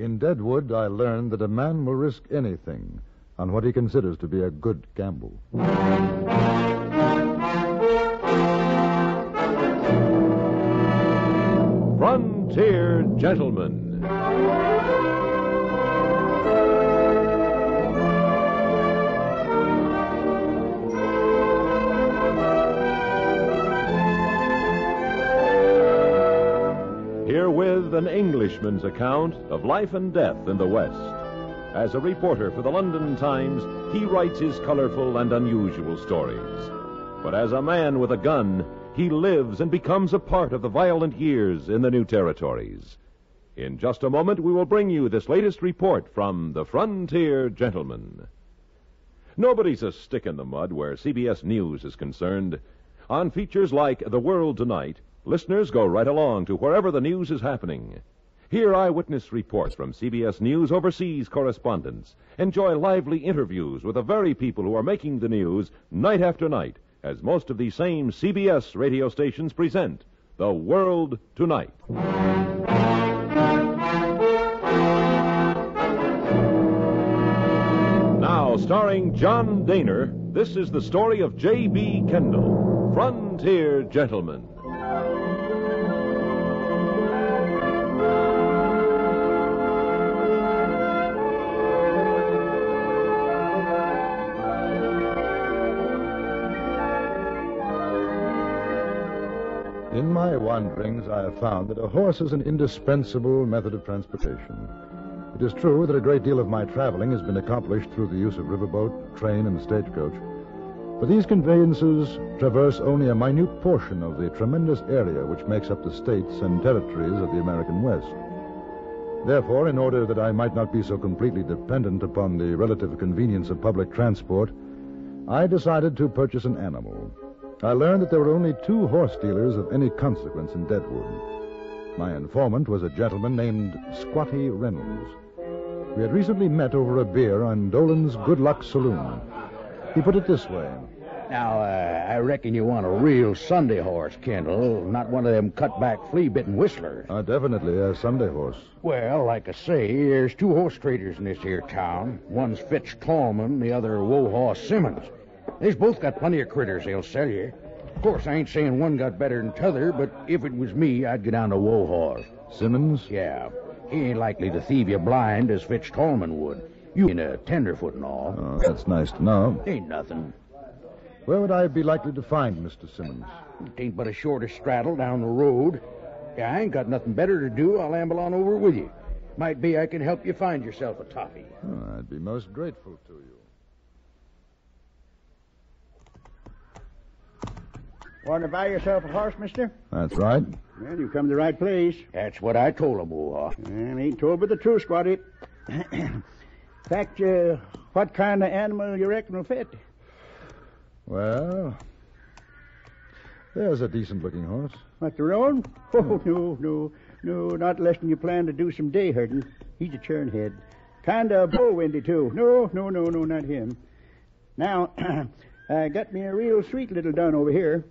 In Deadwood, I learned that a man will risk anything on what he considers to be a good gamble. Frontier Gentleman. Herewith an Englishman's account of life and death in the West. As a reporter for the London Times, he writes his colorful and unusual stories. But as a man with a gun, he lives and becomes a part of the violent years in the new territories. In just a moment, we will bring you this latest report from the Frontier Gentleman. Nobody's a stick in the mud where CBS News is concerned. On features like The World Tonight, listeners go right along to wherever the news is happening. Hear eyewitness reports from CBS News overseas correspondents. Enjoy lively interviews with the very people who are making the news night after night, as most of these same CBS radio stations present The World Tonight. Now, starring John Dehner, this is the story of J.B. Kendall, Frontier Gentleman. In my wanderings, I have found that a horse is an indispensable method of transportation. It is true that a great deal of my traveling has been accomplished through the use of riverboat, train, and stagecoach. But these conveyances traverse only a minute portion of the tremendous area which makes up the states and territories of the American West. Therefore, in order that I might not be so completely dependent upon the relative convenience of public transport, I decided to purchase an animal. I learned that there were only two horse dealers of any consequence in Deadwood. My informant was a gentleman named Squatty Reynolds. We had recently met over a beer on Dolan's Good Luck Saloon. He put it this way. Now, uh, I reckon you want a real Sunday horse, Kendall, not one of them cut-back, flea-bitten whistlers. Uh, definitely a Sunday horse. Well, like I say, there's two horse traders in this here town. One's Fitch Tallman, the other Wohaw Simmons. They's both got plenty of critters they'll sell you. Of course, I ain't saying one got better than t'other, but if it was me, I'd go down to Wohaw. Simmons? Yeah, he ain't likely to thieve you blind as Fitch Tallman would. You in a tenderfoot and all. Oh, that's nice to know. Ain't nothing. Where would I be likely to find Mr. Simmons? It ain't but a shorter straddle down the road. Yeah, I ain't got nothing better to do. I'll amble on over with you. Might be I can help you find yourself a toppy. Oh, I'd be most grateful to you. Want to buy yourself a horse, mister? That's right. Well, you come to the right place. That's what I told him, Wohaw. And ain't told but the truth, Squatty. Fact, uh, what kind of animal you reckon will fit? Well, there's a decent looking horse. What, the roan? Oh, no, no, no, not unless you plan to do some day herding. He's a churn head. Kind of bull windy, too. No, no, no, no, not him. Now, I got me a real sweet little dun over here.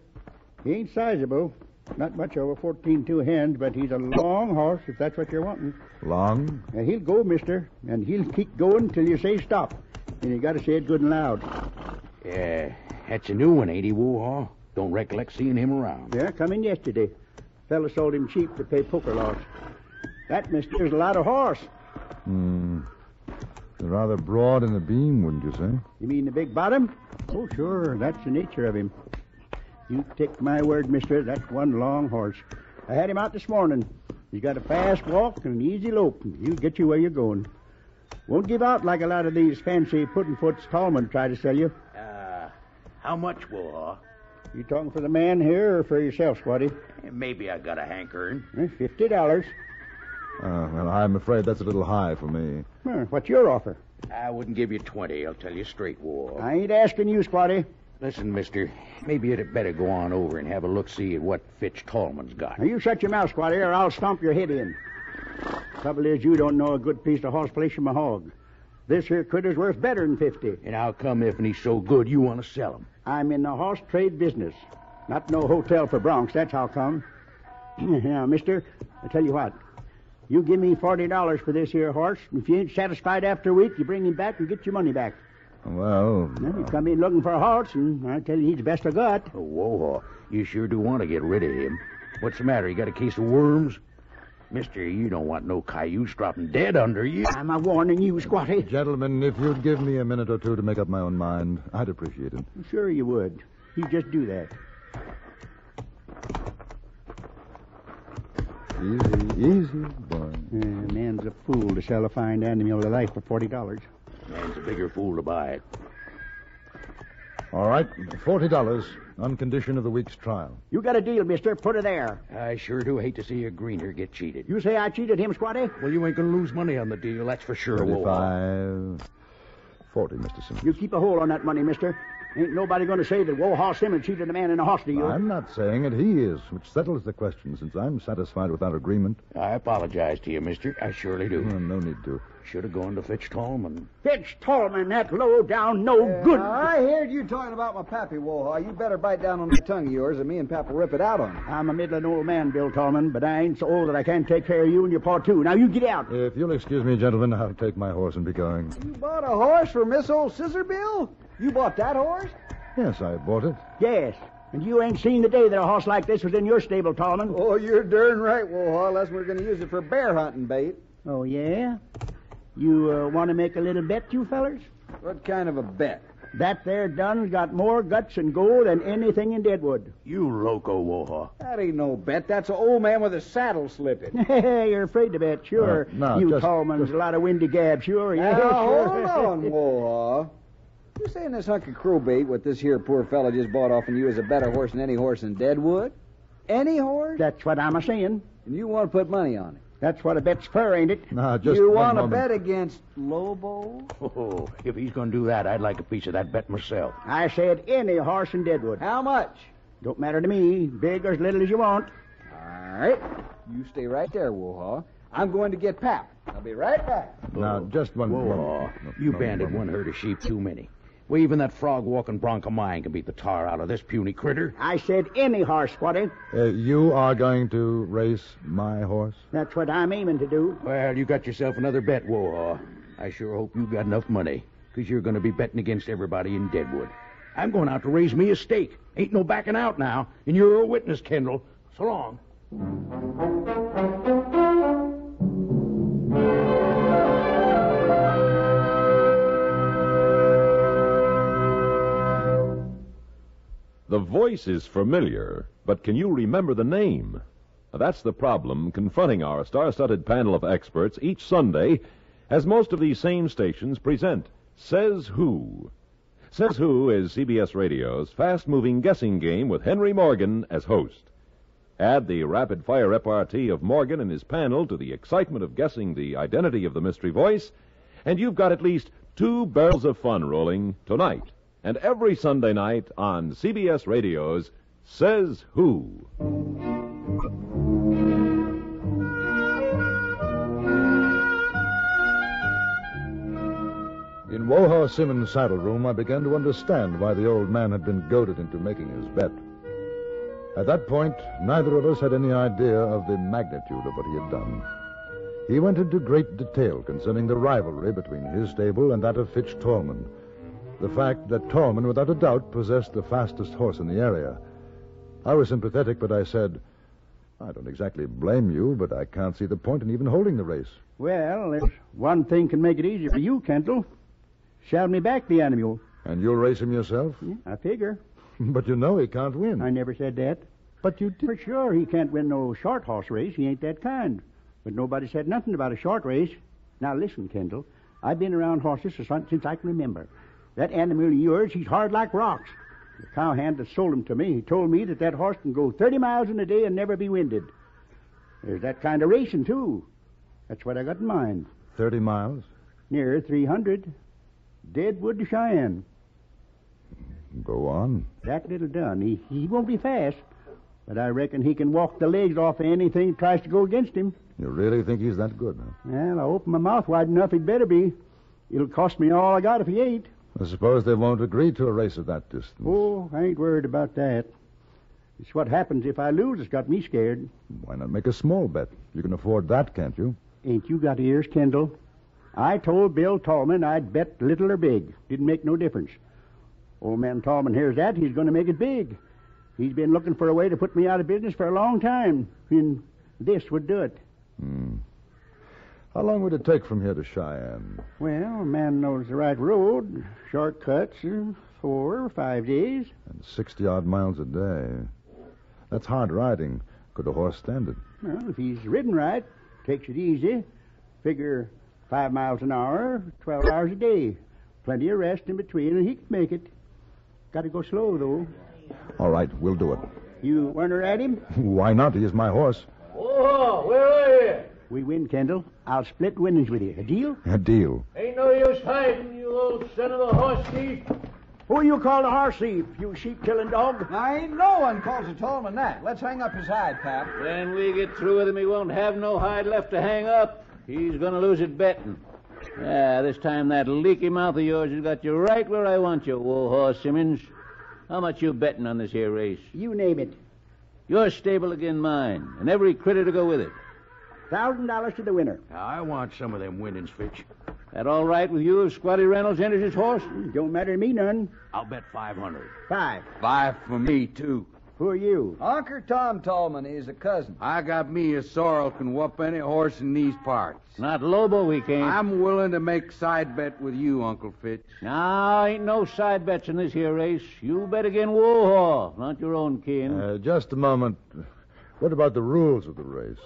He ain't sizable. Not much over 14 two hands, but he's a long horse, if that's what you're wanting. Long? Uh, he'll go, mister, and he'll keep going till you say stop. And you gotta say it good and loud. Yeah, that's a new one, ain't he, Wohaw? Don't recollect seeing him around. Yeah, come in yesterday. Fella sold him cheap to pay poker loss. That, mister, is a lot of horse. Hmm. They're rather broad in the beam, wouldn't you say? You mean the big bottom? Oh, sure, that's the nature of him. You take my word, mister, that's one long horse. I had him out this morning. He's got a fast walk and an easy lope. He'll get you where you're going. Won't give out like a lot of these fancy puddin'-foots Tallman try to sell you. Uh, how much, Wohaw? You talking for the man here or for yourself, Squatty? Maybe I got a hankering. Eh, Fifty dollars. Uh, well, I'm afraid that's a little high for me. Huh, what's your offer? I wouldn't give you twenty, I'll tell you straight, Wohaw. I ain't asking you, Squatty. Listen, mister, maybe you'd better go on over and have a look-see at what Fitch Tallman's got. Now, you shut your mouth, Squatty, or I'll stomp your head in. Trouble is, you don't know a good piece of horse flesh from a hog. This here critter's worth better than fifty. And how come if he's so good you want to sell him? I'm in the horse trade business. Not no hotel for broncs, that's how come. now, mister, I tell you what. You give me forty dollars for this here horse. And if you ain't satisfied after a week, you bring him back and get your money back. Well, Now, you come in looking for a horse, and I tell you, he's the best I got. Oh, whoa, you sure do want to get rid of him. What's the matter? You got a case of worms? Mister, you don't want no cayuse dropping dead under you. I'm a warning you, Squatty. gentlemen, if you'd give me a minute or two to make up my own mind, I'd appreciate it. Sure you would. You just do that. Easy, easy, boy. Uh, man's a fool to sell a fine animal alive for forty dollars. Man's a bigger fool to buy it. All right, forty dollars on condition of the week's trial. You got a deal, mister. Put it there. I sure do hate to see a greener get cheated. You say I cheated him, Squatty? Well, you ain't gonna lose money on the deal, that's for sure. Whoa. Thirty-five, forty, Mr. Simmons. You keep a hold on that money, mister. Ain't nobody going to say that Wohaw Simmons cheated a man in a horse deal. I'm not saying it. He is, which settles the question. Since I'm satisfied with our agreement, I apologize to you, mister. I surely do. well, no need to. Should have gone to Fitch Tallman. Fitch Tallman, that low down, no good. I heard you talking about my pappy, Wohaw. You better bite down on that tongue of yours, and me and Pap will rip it out on you. I'm a middling old man, Bill Tallman, but I ain't so old that I can't take care of you and your pa, too. Now you get out. If you'll excuse me, gentlemen, I'll take my horse and be going. You bought a horse for Miss Old Scissor Bill? You bought that horse? Yes, I bought it. Yes. And you ain't seen the day that a horse like this was in your stable, Tallman. Oh, you're darn right, Wohaw, unless we're going to use it for bear hunting bait. Oh, yeah? You uh, want to make a little bet, you fellers? What kind of a bet? That there Dun's got more guts and gold than anything in Deadwood. You loco, Wohaw. That ain't no bet. That's an old man with a saddle slipping. You're afraid to bet, sure. Uh, no, you just- Tallman's just- a lot of windy gab, sure. Yeah, now, sure. hold on, Wohaw. You saying this hunk of crowbait, what this here poor fellow just bought off of you, is a better horse than any horse in Deadwood? Any horse? That's what I'm a saying. And you want to put money on it? That's what a bet's for, ain't it? Now, just you want to bet against Lobo? Oh, if he's gonna do that, I'd like a piece of that bet myself. I said any horse in Deadwood. How much? Don't matter to me, big or as little as you want. All right. You stay right there, Wohaw. I'm going to get Pap. I'll be right back. Now, just one. Whoa, one- no, you no, banded one herd of sheep too many. Well, even that frog walking bronc of mine can beat the tar out of this puny critter. I said any horse, Squatty. Uh, you are going to race my horse? That's what I'm aiming to do. Well, you got yourself another bet, Wohaw. I sure hope you got enough money, because you're going to be betting against everybody in Deadwood. I'm going out to raise me a stake. Ain't no backing out now, and you're a witness, Kendall. So long. The voice is familiar, but can you remember the name? That's the problem confronting our star studded panel of experts each Sunday as most of these same stations present Says Who. Says Who is CBS Radio's fast moving guessing game with Henry Morgan as host. Add the rapid fire repartee of Morgan and his panel to the excitement of guessing the identity of the mystery voice, and you've got at least two barrels of fun rolling tonight and every Sunday night on CBS Radio's Says Who. In Wohaw Simmons' saddle room, I began to understand why the old man had been goaded into making his bet. At that point, neither of us had any idea of the magnitude of what he had done. He went into great detail concerning the rivalry between his stable and that of Fitch Tallman. The fact that Tallman, without a doubt, possessed the fastest horse in the area. I was sympathetic, but I said, I don't exactly blame you, but I can't see the point in even holding the race. Well, if one thing can make it easier for you, Kendall. Sell me back the animal. And you'll race him yourself? Yeah, I figure. But you know he can't win. I never said that. But you did. For sure, he can't win no short horse race. He ain't that kind. But nobody said nothing about a short race. Now listen, Kendall. I've been around horses since I can remember. That animal of yours, he's hard like rocks. The cowhand that sold him to me, he told me that that horse can go 30 miles in a day and never be winded. There's that kind of racing, too. That's what I got in mind. 30 miles? Near 300. Deadwood to Cheyenne. Go on. That little done. He, he won't be fast, but I reckon he can walk the legs off of anything that tries to go against him. You really think he's that good, huh? Well, I open my mouth wide enough, he'd better be. It'll cost me all I got if he ain't. I suppose they won't agree to a race of that distance. Oh, I ain't worried about that. It's what happens if I lose that's got me scared. Why not make a small bet? You can afford that, can't you? Ain't you got ears, Kendall? I told Bill Tallman I'd bet little or big. Didn't make no difference. Old man Tallman hears that, he's going to make it big. He's been looking for a way to put me out of business for a long time, and this would do it. How long would it take from here to Cheyenne? Well, a man knows the right road. Shortcuts, uh, four or five days. And 60 odd miles a day. That's hard riding. Could a horse stand it? Well, if he's ridden right, takes it easy, figure five miles an hour, 12 hours a day. Plenty of rest in between, and he can make it. Got to go slow, though. All right, we'll do it. You want to ride him? Why not? He is my horse. Oh, where are you? We win, Kendall. I'll split winnings with you. A deal? A deal. Ain't no use hiding, you old son of a horse thief. Who you call a horse thief, you sheep killing dog? Now, ain't no one calls a Tallman that. Let's hang up his hide, Pap. When we get through with him, he won't have no hide left to hang up. He's going to lose it betting. Ah, this time that leaky mouth of yours has got you right where I want you, Wool Horse Simmons. How much you betting on this here race? You name it. Your stable again mine, and every critter to go with it. Thousand dollars to the winner. Now, I want some of them winnings, Fitch. That all right with you if Squatty Reynolds enters his horse? Don't matter to me none. I'll bet 500. Five. Five for me, too. Who are you? Uncle Tom Tallman is a cousin. I got me a sorrel can whoop any horse in these parts. Not Lobo, we can't. I'm willing to make side bet with you, Uncle Fitch. Now, ain't no side bets in this here race. You bet again Woolhaw, not your own kin. Uh, just a moment. What about the rules of the race?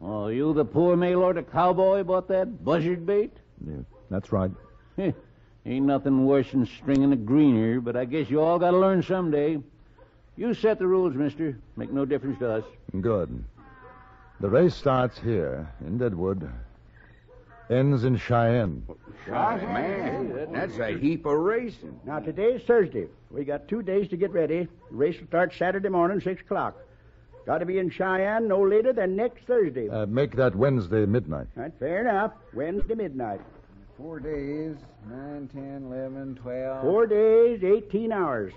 Oh, you the poor mail order cowboy bought that buzzard bait? Yeah, that's right. Heh, ain't nothing worse than stringing a greener, but I guess you all gotta learn someday. You set the rules, mister. Make no difference to us. Good. The race starts here in Deadwood, ends in Cheyenne. Man, that's a heap of racing. Now, today's Thursday. We got two days to get ready. The race will start Saturday morning, 6 o'clock. Got to be in Cheyenne no later than next Thursday. Uh, make that Wednesday midnight. Right, fair enough. Wednesday midnight. Four days, nine, ten, eleven, twelve. Four days, 18 hours.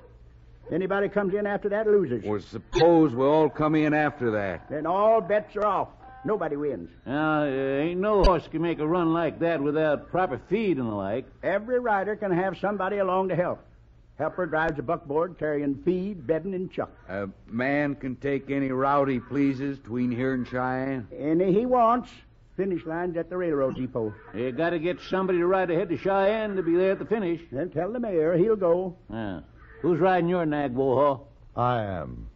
Anybody comes in after that loses. Well, suppose we all come in after that. Then all bets are off. Nobody wins. Now, uh, ain't no horse can make a run like that without proper feed and the like. Every rider can have somebody along to help. Helper drives a buckboard carrying feed, bedding, and chuck. A man can take any route he pleases between here and Cheyenne. Any he wants. Finish line's at the railroad depot. You gotta get somebody to ride ahead to Cheyenne to be there at the finish. Then tell the mayor he'll go. Yeah. Who's riding your nag, Woolhaw? I am.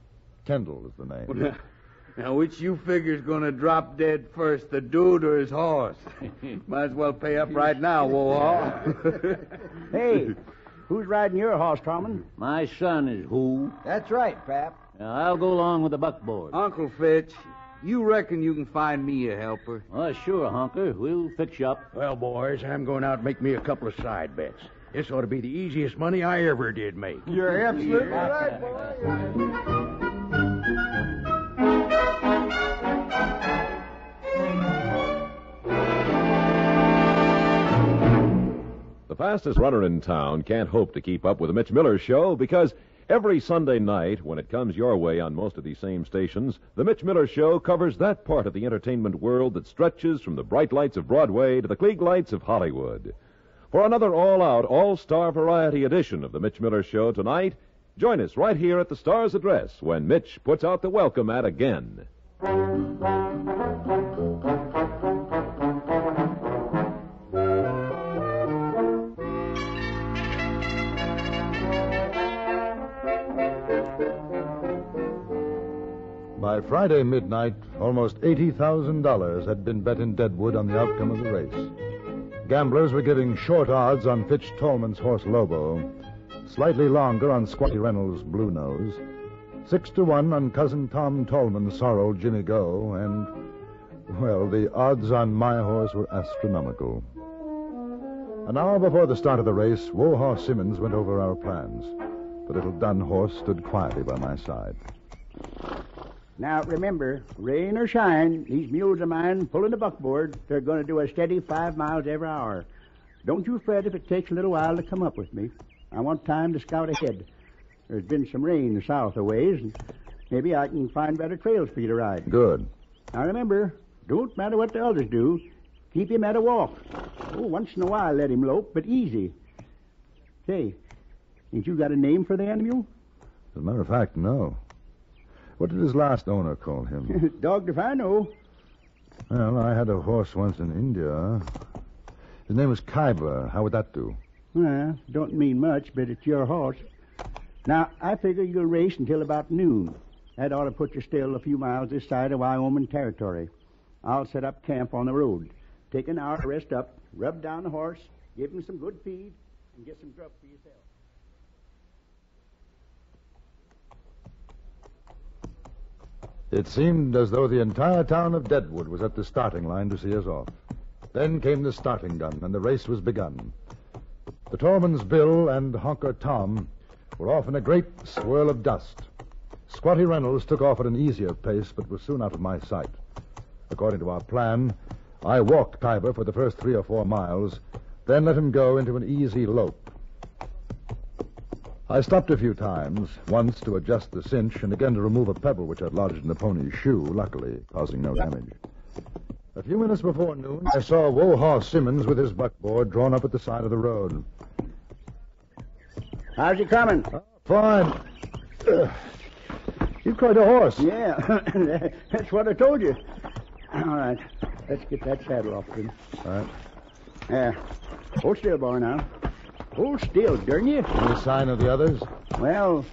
Kendall is the name. Now, which you figure's gonna drop dead first, the dude or his horse? Might as well pay up right now, Woolhaw. Hey, who's riding your horse, Tallman? My son is who? That's right, Pap. Now, I'll go along with the buckboard. Uncle Fitch, you reckon you can find me a helper? Oh, sure, Honker. We'll fix you up. Well, boys, I'm going out and make me a couple of side bets. This ought to be the easiest money I ever did make. You're absolutely right, boy. The fastest runner in town can't hope to keep up with the Mitch Miller Show because every Sunday night, when it comes your way on most of these same stations, the Mitch Miller Show covers that part of the entertainment world that stretches from the bright lights of Broadway to the Klieg lights of Hollywood. For another all out, all star variety edition of the Mitch Miller Show tonight, join us right here at the Star's address when Mitch puts out the welcome ad again. By Friday midnight, almost $80,000 had been bet in Deadwood on the outcome of the race. Gamblers were giving short odds on Fitch Tallman's horse Lobo, slightly longer on Squatty Reynolds' Blue Nose, six to one on cousin Tom Tallman's sorrel Jimmy Go, and, well, the odds on my horse were astronomical. An hour before the start of the race, Wohaw Simmons went over our plans. The little dun horse stood quietly by my side. Now, remember, rain or shine, these mules of mine pulling the buckboard, they're going to do a steady five miles every hour. Don't you fret if it takes a little while to come up with me. I want time to scout ahead. There's been some rain south a ways, and maybe I can find better trails for you to ride. Good. Now, remember, don't matter what the others do, Keep him at a walk. Oh, once in a while let him lope, but easy. Say, ain't you got a name for the animal? As a matter of fact, no. What did his last owner call him? Dogged if I know. well, I had a horse once in India. His name was Khyber. How would that do? Well, don't mean much, but it's your horse. Now, I figure you'll race until about noon. That ought to put you still a few miles this side of Wyoming territory. I'll set up camp on the road. Take an hour to rest up, rub down the horse, give him some good feed, and get some grub for yourself. It seemed as though the entire town of Deadwood was at the starting line to see us off. Then came the starting gun, and the race was begun. The Tallman's Bill and Honker Tom were off in a great swirl of dust. Squatty Reynolds took off at an easier pace, but was soon out of my sight. According to our plan, I walked Khyber for the first three or four miles, then let him go into an easy lope. I stopped a few times, once to adjust the cinch and again to remove a pebble which had lodged in the pony's shoe, luckily causing no damage. A few minutes before noon, I saw Wohaw Simmons with his buckboard drawn up at the side of the road. How's he coming? Uh, fine. Ugh. You cried a horse. Yeah, that's what I told you. All right, let's get that saddle off him. All right. Yeah. Hold still, boy, now. Hold still, darn you. Any sign of the others? Well,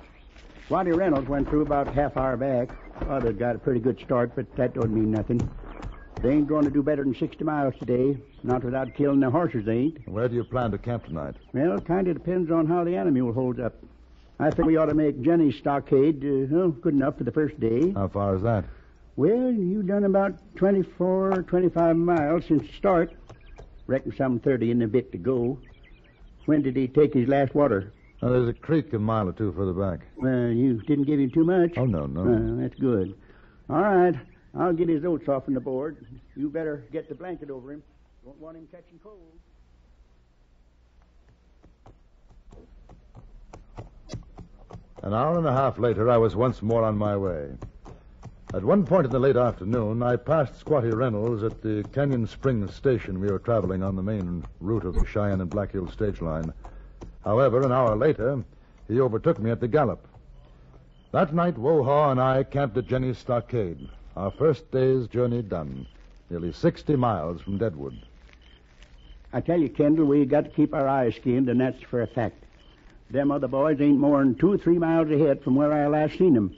Squatty Reynolds went through about half hour back. Father got a pretty good start, but that don't mean nothing. They ain't going to do better than 60 miles today, not without killing their horses, they ain't. Where do you plan to camp tonight? Well, it kind of depends on how the animal holds up. I think we ought to make Jenny's stockade uh, well, good enough for the first day. How far is that? Well, you done about 24, 25 miles since the start. Reckon some 30 and a bit to go. When did he take his last water? Oh, there's a creek a mile or two further back. Well, you didn't give him too much? Oh, no, no. Well, that's good. All right. I'll get his oats off on the board. You better get the blanket over him. Don't want him catching cold. An hour and a half later, I was once more on my way. At one point in the late afternoon, I passed Squatty Reynolds at the Canyon Springs station. We were traveling on the main route of the Cheyenne and Black Hills stage line. However, an hour later, he overtook me at the gallop. That night, Wohaw and I camped at Jenny's stockade. Our first day's journey done. Nearly 60 miles from Deadwood. I tell you, Kendall, we got to keep our eyes skinned, and that's for a fact. Them other boys ain't more'n two or three miles ahead from where I last seen them.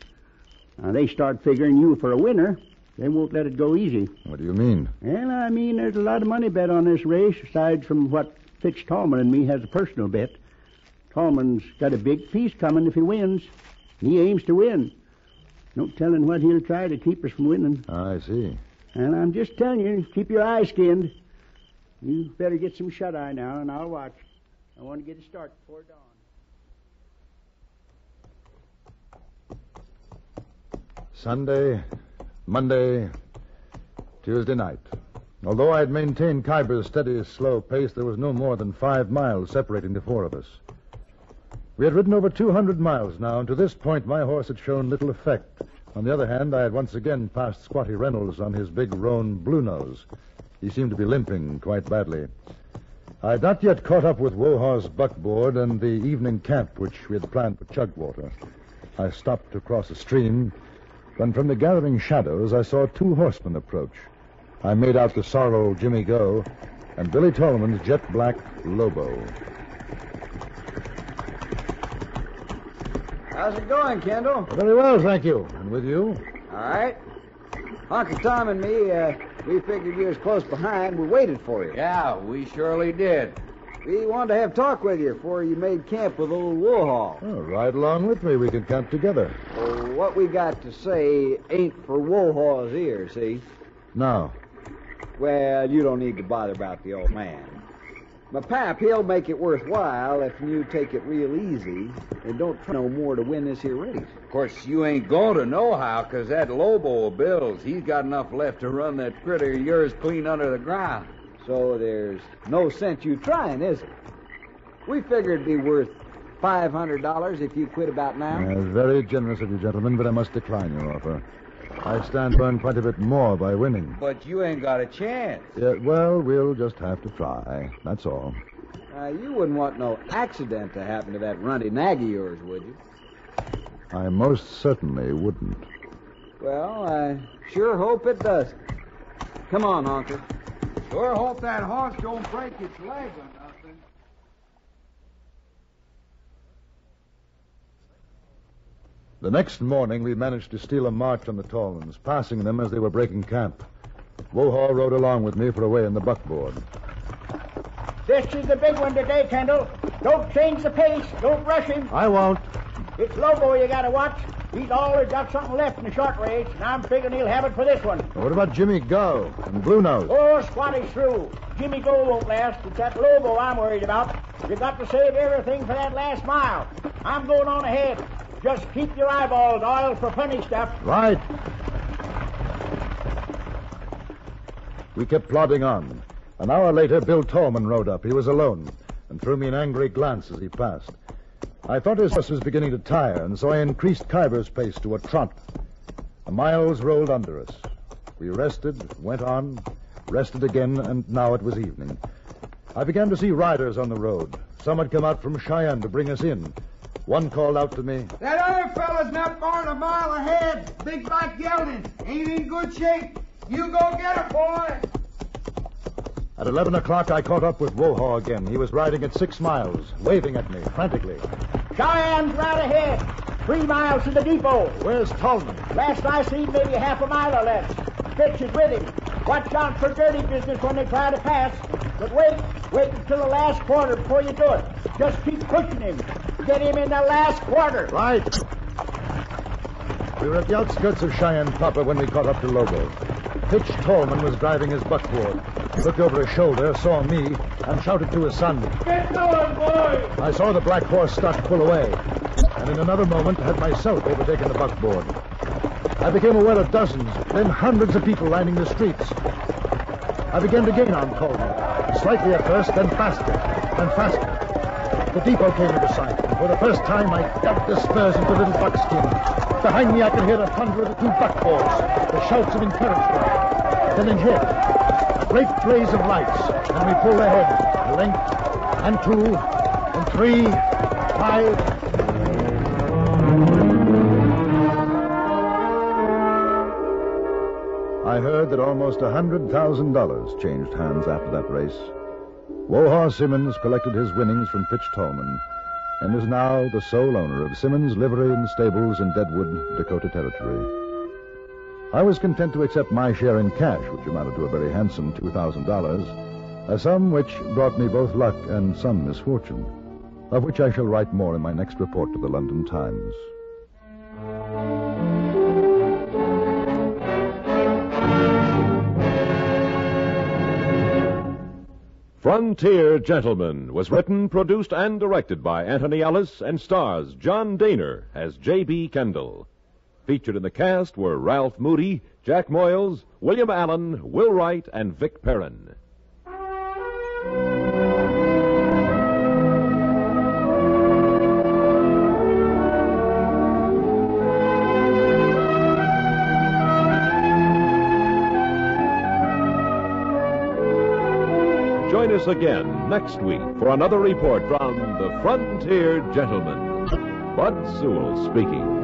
Now, they start figuring you for a winner. They won't let it go easy. What do you mean? Well, I mean, there's a lot of money bet on this race, aside from what Fitch Tallman and me has a personal bet. Tallman's got a big piece coming if he wins. He aims to win. No telling what he'll try to keep us from winning. Ah, I see. And I'm just telling you, keep your eyes skinned. You better get some shut eye now, and I'll watch. I want to get a start before dawn. Sunday, Monday, Tuesday night. Although I had maintained Khyber's steady, slow pace, there was no more than five miles separating the four of us. We had ridden over 200 miles now, and to this point my horse had shown little effect. On the other hand, I had once again passed Squatty Reynolds on his big roan Blue Nose. He seemed to be limping quite badly. I had not yet caught up with Wohaw's buckboard and the evening camp which we had planned for Chugwater. I stopped to cross a stream when from the gathering shadows I saw two horsemen approach. I made out the sorrel Jimmy Go and Billy Tallman's jet black Lobo. How's it going, Kendall? Very well, thank you. And with you? All right. Uncle Tom and me, uh, we figured you was close behind. We waited for you. Yeah, we surely did. We wanted to have talk with you before you made camp with old Woolhall. Oh, ride along with me. We can camp together. Well, what we got to say ain't for Woolhall's ear, see? No. Well, you don't need to bother about the old man. My pap, he'll make it worthwhile if you take it real easy and don't try no more to win this here race. Of course, you ain't going to know how, 'cause that Lobo of Bill's, he's got enough left to run that critter of yours clean under the ground. So there's no sense you trying, is it? We figured it'd be worth five hundred dollars if you quit about now. uh, very generous of you, gentlemen, but I must decline your offer. I stand to earn quite a bit more by winning. But you ain't got a chance. Yeah, well, we'll just have to try. That's all. Uh, you wouldn't want no accident to happen to that runty nag of yours, would you? I most certainly wouldn't. Well, I sure hope it doesn't. Come on, Honker. Sure hope that horse don't break its leg or nothing. The next morning, we managed to steal a march on the Tallmans, passing them as they were breaking camp. Wohaw rode along with me for a way in the buckboard. This is the big one today, Kendall. Don't change the pace. Don't rush him. I won't. It's Lobo you gotta watch. He's always got something left in the short race, and I'm figuring he'll have it for this one. What about Jimmy Go and Blue Nose? Oh, Squatty's through. Jimmy Go won't last. It's that Lobo I'm worried about. You've got to save everything for that last mile. I'm going on ahead. Just keep your eyeballs oiled for funny stuff. Right. We kept plodding on. An hour later, Bill Tallman rode up. He was alone and threw me an angry glance as he passed. I thought his horse was beginning to tire, and so I increased Khyber's pace to a trot. The miles rolled under us. We rested, went on, rested again, and now it was evening. I began to see riders on the road. Some had come out from Cheyenne to bring us in. One called out to me, That other fella's not more than a mile ahead. Big Black Gelding. Ain't in good shape. You go get him, boy. At 11 o'clock, I caught up with Wohaw again. He was riding at six miles, waving at me frantically. Cheyenne's right ahead. Three miles to the depot. Where's Tallman? Last I seen, maybe half a mile or less. Fitch is with him. Watch out for dirty business when they try to pass. But wait, wait until the last quarter before you do it. Just keep pushing him. Get him in the last quarter. Right. We were at the outskirts of Cheyenne proper when we caught up to Lobo. Fitch Tallman was driving his buckboard. He looked over his shoulder, saw me, and shouted to his son. Get going, boy. I saw the black horse start to pull away, and in another moment had myself overtaken the buckboard. I became aware of dozens, then hundreds of people lining the streets. I began to gain on Coleman, slightly at first, then faster and faster. The depot came into sight, and for the first time I dug the spurs into little buckskin. Behind me I could hear the thunder of the two buckboards, the shouts of encouragement. Then ahead, a great blaze of lights, and we pulled ahead, a length, and two, and three, five, I heard that almost a $100,000 changed hands after that race. Wohaw Simmons collected his winnings from Fitch Tallman and is now the sole owner of Simmons Livery and Stables in Deadwood, Dakota Territory. I was content to accept my share in cash, which amounted to a very handsome $2,000, a sum which brought me both luck and some misfortune, of which I shall write more in my next report to the London Times. Frontier Gentleman was written, produced, and directed by Antony Ellis and stars John Dehner as J.B. Kendall. Featured in the cast were Ralph Moody, Jack Moyles, William Allen, Will Wright, and Vic Perrin. Join us again next week for another report from the Frontier Gentleman. Bud Sewell speaking.